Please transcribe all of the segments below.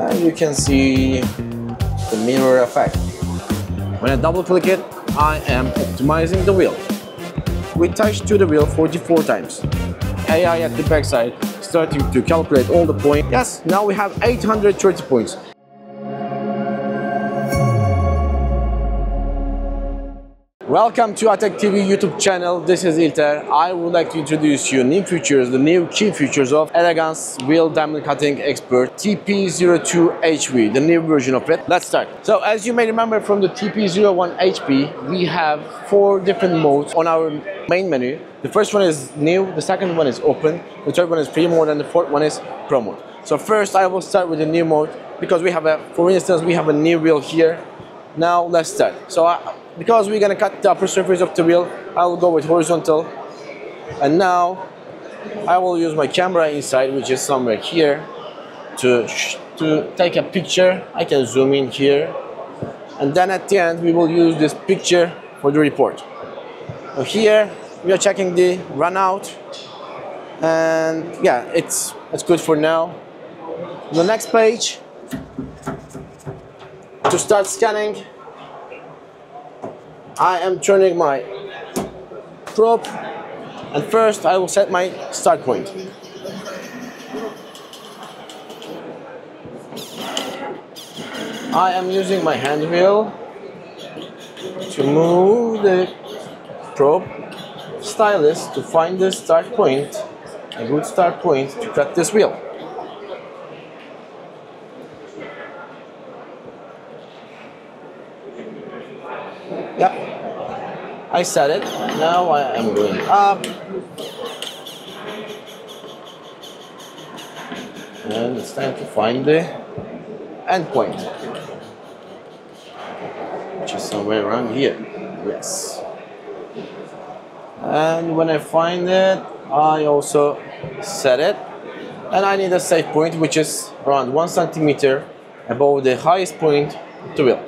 And you can see the mirror effect. When I double click it, I am optimizing the wheel. We touch to the wheel 44 times. AI at the backside starting to calculate all the points. Yes, now we have 830 points. Welcome to Atek TV YouTube channel. This is Ilter. I would like to introduce you new features, the new key features of Elegance Wheel Diamond Cutting Expert TP02HV, the new version of it. Let's start. So as you may remember from the TP01HP, we have four different modes on our main menu. The first one is new, the second one is open, the third one is pre mode, and the fourth one is pro mode. So first I will start with the new mode because we have a, for instance, we have a new wheel here. Now let's start. So I, because we're gonna cut the upper surface of the wheel, I will go with horizontal. And now I will use my camera inside, which is somewhere here, to, to take a picture. I can zoom in here. And then at the end, we will use this picture for the report. So here, we are checking the run out. And yeah, it's, it's good for now. The next page, to start scanning, I am turning my probe and first I will set my start point. I am using my hand wheel to move the probe stylus to find the start point, a good start point to cut this wheel. I set it. Now I am going up. And it's time to find the endpoint, which is somewhere around here. Yes. And when I find it, I also set it. And I need a safe point, which is around one centimeter above the highest point to build.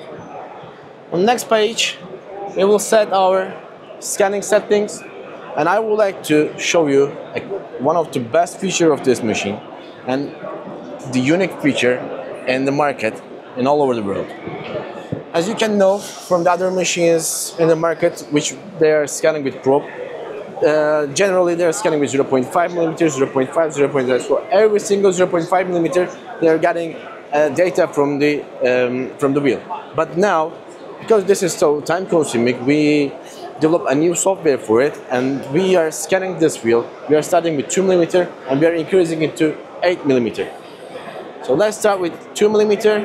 On the next page, we will set our scanning settings and I would like to show you one of the best feature of this machine and the unique feature in the market in all over the world. As you can know from the other machines in the market which they are scanning with probe, uh, generally they're scanning with 0.5 millimeters, 0.5, 0.5. For every single 0.5 millimeter, they're getting uh, data from the um, from the wheel. But now because this is so time consuming, we develop a new software for it and we are scanning this wheel. We are starting with 2 millimeter and we are increasing it to 8 millimeter. So let's start with 2 millimeter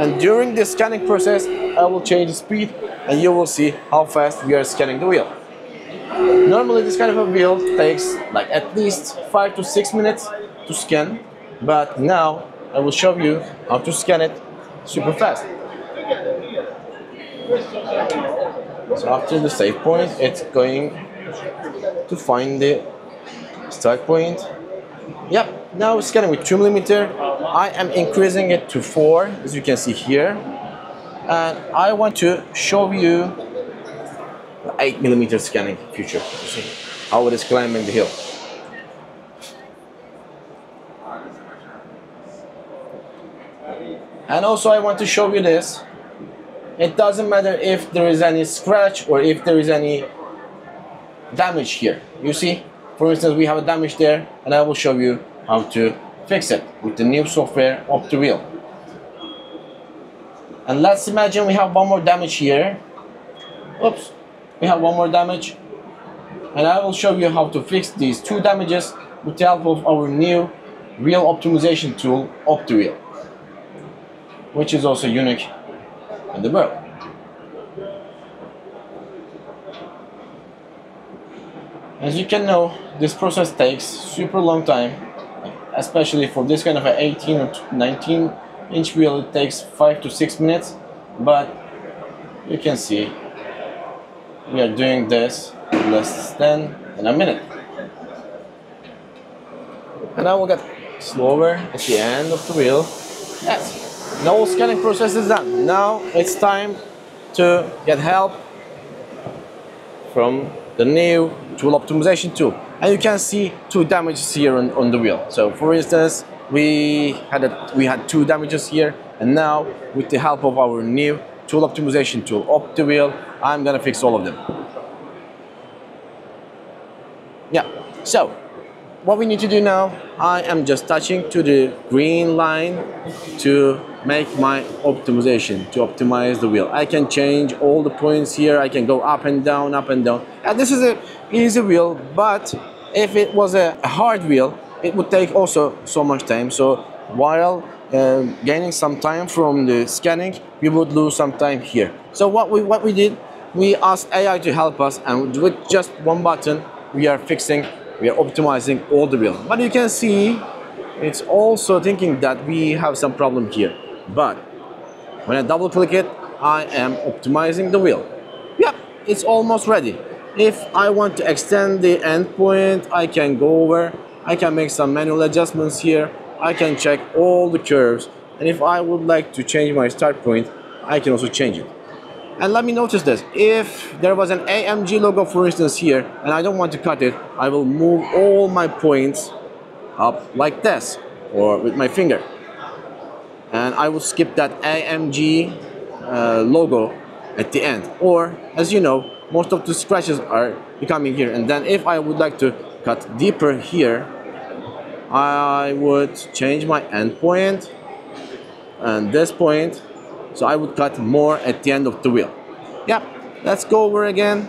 and during the scanning process, I will change the speed and you will see how fast we are scanning the wheel. Normally this kind of a wheel takes like at least 5 to 6 minutes to scan, but now I will show you how to scan it super fast. So after the save point, it's going to find the start point. Yep, now scanning with 2 millimeter. I am increasing it to 4, as you can see here. And I want to show you the 8 millimeter scanning feature. You see how it is climbing the hill. And also I want to show you this it doesn't matter if there is any scratch or if there is any damage here. You see for instance we have a damage there and I will show you how to fix it with the new software of the wheel. And let's imagine we have one more damage here. Oops we have one more damage. And I will show you how to fix these two damages with the help of our new wheel optimization tool OptiWheel which is also unique in the world. As you can know, this process takes super long time, especially for this kind of an 18 or 19 inch wheel, it takes 5 to 6 minutes, but you can see we are doing this less than in a minute. And I will get slower at the end of the wheel. Yes. The whole scanning process is done. Now it's time to get help from the new tool optimization tool. and you can see two damages here on, on the wheel. So for instance, we had a, we had two damages here, and now with the help of our new tool optimization tool, OptiWheel, I'm gonna fix all of them. Yeah, so what we need to do now, I am just touching to the green line to make my optimization, to optimize the wheel. I can change all the points here, I can go up and down, up and down. And this is an easy wheel, but if it was a hard wheel, it would take also so much time. So while uh, gaining some time from the scanning, we would lose some time here. So what we, what we did, we asked AI to help us and with just one button, we are fixing, we are optimizing all the wheel. But you can see, it's also thinking that we have some problem here. But when I double click it, I am optimizing the wheel. Yep, it's almost ready. If I want to extend the endpoint, I can go over, I can make some manual adjustments here, I can check all the curves, and if I would like to change my start point, I can also change it. And let me notice this, if there was an AMG logo for instance here, and I don't want to cut it, I will move all my points up like this, or with my finger and I will skip that AMG uh, logo at the end. Or, as you know, most of the scratches are becoming here. And then if I would like to cut deeper here, I would change my endpoint and this point. So I would cut more at the end of the wheel. Yep, let's go over again.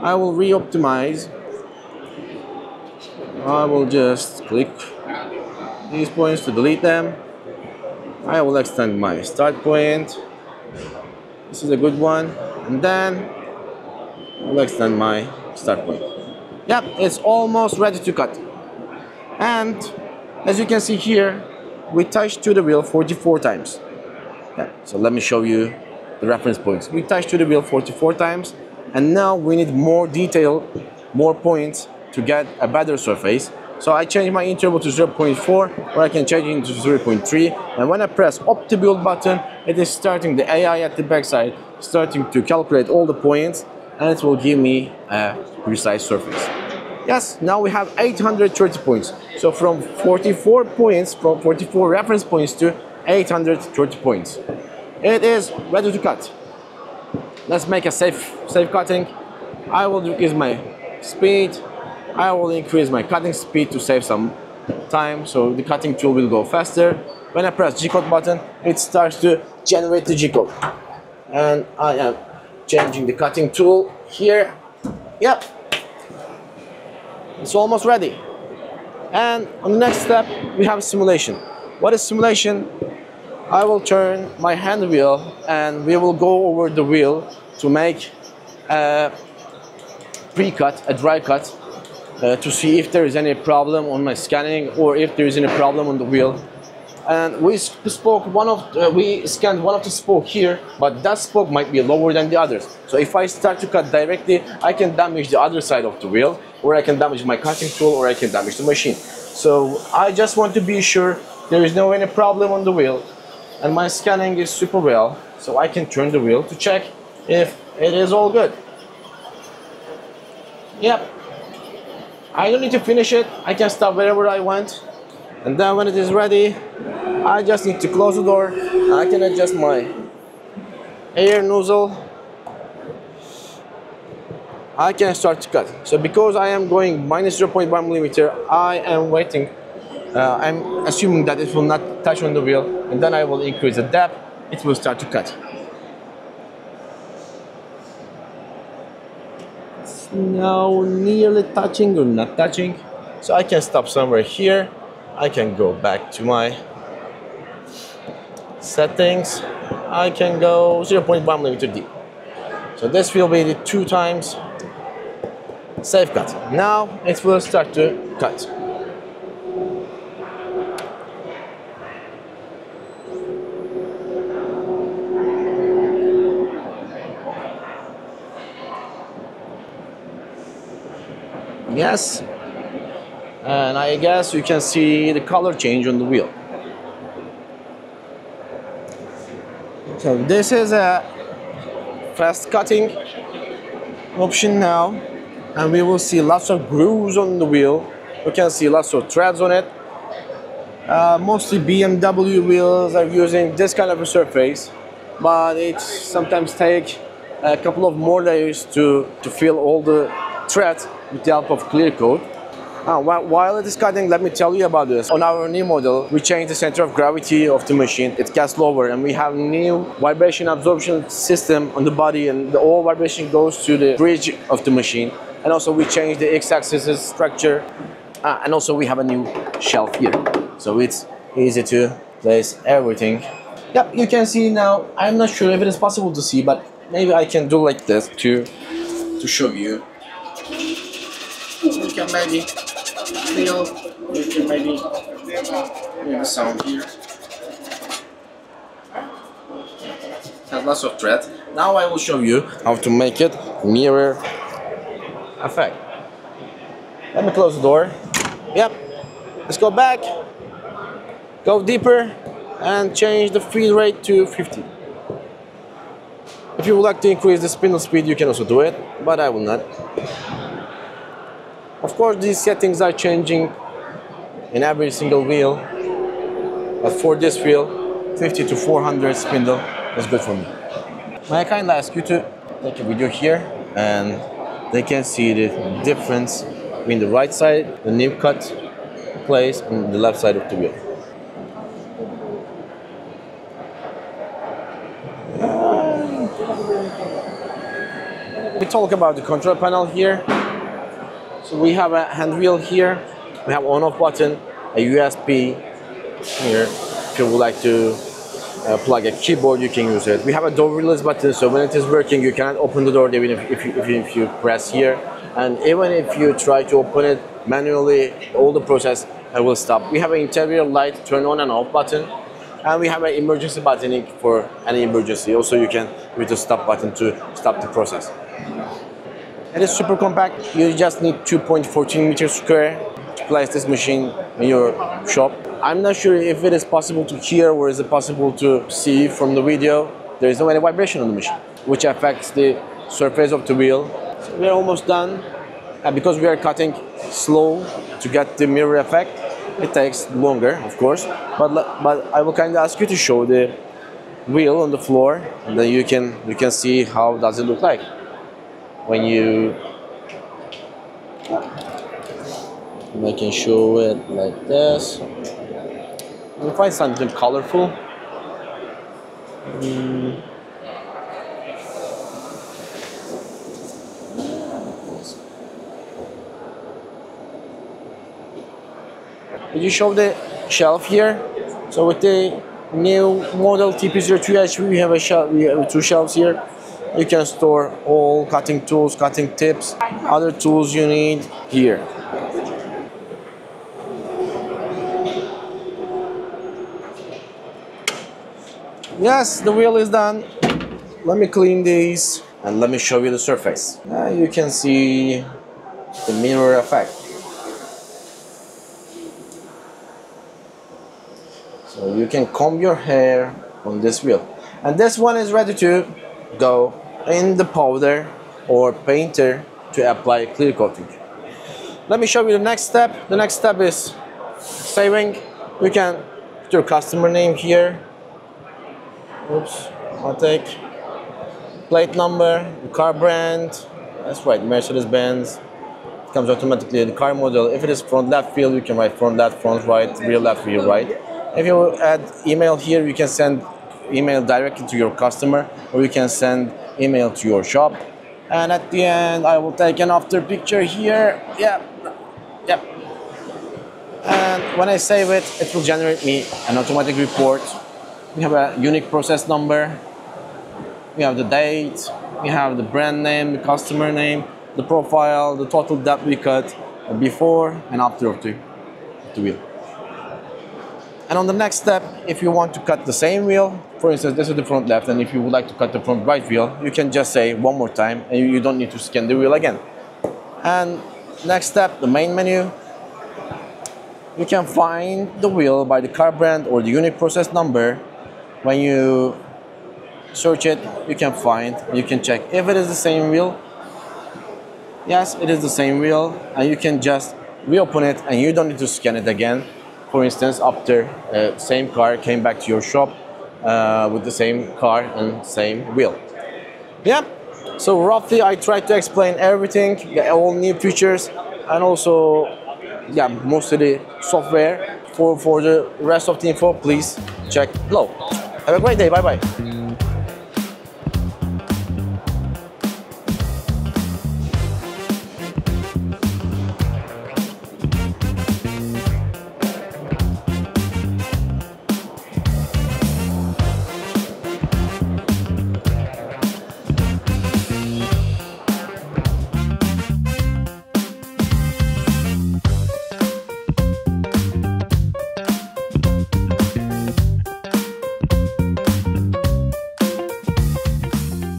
I will re-optimize. I will just click these points to delete them. I will extend my start point. This is a good one. And then I'll extend my start point. Yep, it's almost ready to cut. And as you can see here, we touched to the wheel 44 times. Yeah, so let me show you the reference points. We touched to the wheel 44 times and now we need more detail, more points to get a better surface. So I change my interval to 0.4 or I can change it to 0.3 and when I press OptiBuild button it is starting the AI at the backside starting to calculate all the points and it will give me a precise surface. Yes, now we have 830 points. So from 44 points, from 44 reference points to 830 points. It is ready to cut. Let's make a safe, safe cutting. I will increase my speed I will increase my cutting speed to save some time so the cutting tool will go faster. When I press G-code button, it starts to generate the G-code. And I am changing the cutting tool here. Yep. It's almost ready. And on the next step, we have simulation. What is simulation? I will turn my hand wheel and we will go over the wheel to make a pre-cut, a dry cut uh, to see if there is any problem on my scanning or if there is any problem on the wheel. And we spoke one of uh, we scanned one of the spoke here, but that spoke might be lower than the others. So if I start to cut directly, I can damage the other side of the wheel, or I can damage my cutting tool, or I can damage the machine. So I just want to be sure there is no any problem on the wheel, and my scanning is super well, so I can turn the wheel to check if it is all good. Yep, I don't need to finish it. I can stop wherever I want. And then when it is ready, I just need to close the door. I can adjust my air nozzle. I can start to cut. So because I am going minus 0.1 millimeter, I am waiting. Uh, I'm assuming that it will not touch on the wheel and then I will increase the depth. It will start to cut. now nearly touching or not touching. So I can stop somewhere here. I can go back to my settings. I can go 0.1 millimeter deep. So this will be the two times safe cut. Now it will start to cut. Yes. And I guess you can see the color change on the wheel. So this is a fast cutting option now. and we will see lots of grooves on the wheel. We can see lots of threads on it. Uh, mostly BMW wheels are using this kind of a surface, but it sometimes take a couple of more layers to, to fill all the threads with the help of clear coat. While it is cutting, let me tell you about this. On our new model, we changed the center of gravity of the machine. It gets lower and we have new vibration absorption system on the body and the all vibration goes to the bridge of the machine. And also we changed the x-axis structure uh, and also we have a new shelf here. So it's easy to place everything. Yep, you can see now, I'm not sure if it is possible to see, but maybe I can do like this to, to show you. You can maybe feel, you can maybe hear the sound here. Has lots of thread. Now I will show you how to make it mirror effect. Let me close the door. Yep. Let's go back. Go deeper and change the feed rate to 50. If you would like to increase the spindle speed, you can also do it, but I will not. Of course, these settings are changing in every single wheel, but for this wheel, 50 to 400 spindle is good for me. May I kindly ask you to take a video here and they can see the difference between the right side, the nib cut place, and the left side of the wheel. We talk about the control panel here. So we have a hand wheel here. We have on-off button, a USB here. If you would like to uh, plug a keyboard, you can use it. We have a door release button, so when it is working, you cannot open the door even if, if, you, if you press here. And even if you try to open it manually, all the process will stop. We have an interior light turn on and off button. And we have an emergency button for any emergency. Also, you can use the stop button to stop the process. It is super compact. You just need 2.14 meters square to place this machine in your shop. I'm not sure if it is possible to hear or is it possible to see from the video. There is no any vibration on the machine, which affects the surface of the wheel. So we're almost done. And because we are cutting slow to get the mirror effect, it takes longer, of course. But but I will kind of ask you to show the wheel on the floor, and then you can you can see how does it look like when you I can show it like this and find something colorful mm. Did you show the shelf here? So with the new model TP02H, we have a shelf, we have two shelves here you can store all cutting tools, cutting tips, other tools you need here. Yes, the wheel is done. Let me clean these and let me show you the surface. Now you can see the mirror effect. So you can comb your hair on this wheel. And this one is ready to go in the powder or painter to apply clear coating. Let me show you the next step. The next step is saving. You can put your customer name here. Oops, I'll take plate number, the car brand. That's right, Mercedes-Benz. It comes automatically the car model. If it is front left field, you can write front left, front right, rear left, rear right. If you add email here, you can send email directly to your customer or you can send email to your shop. And at the end, I will take an after picture here. Yeah, yeah. And when I save it, it will generate me an automatic report. We have a unique process number. We have the date. We have the brand name, the customer name, the profile, the total that we cut before and after of the, the wheel. And on the next step, if you want to cut the same wheel, for instance, this is the front left, and if you would like to cut the front right wheel, you can just say one more time, and you don't need to scan the wheel again. And next step, the main menu, you can find the wheel by the car brand or the unique process number. When you search it, you can find, you can check if it is the same wheel. yes, it is the same wheel, and you can just reopen it, and you don't need to scan it again. For instance, after uh, same car came back to your shop uh, with the same car and same wheel. Yeah. So roughly, I tried to explain everything, all new features, and also, yeah, most of the software. For for the rest of the info, please check below. Have a great day. Bye bye.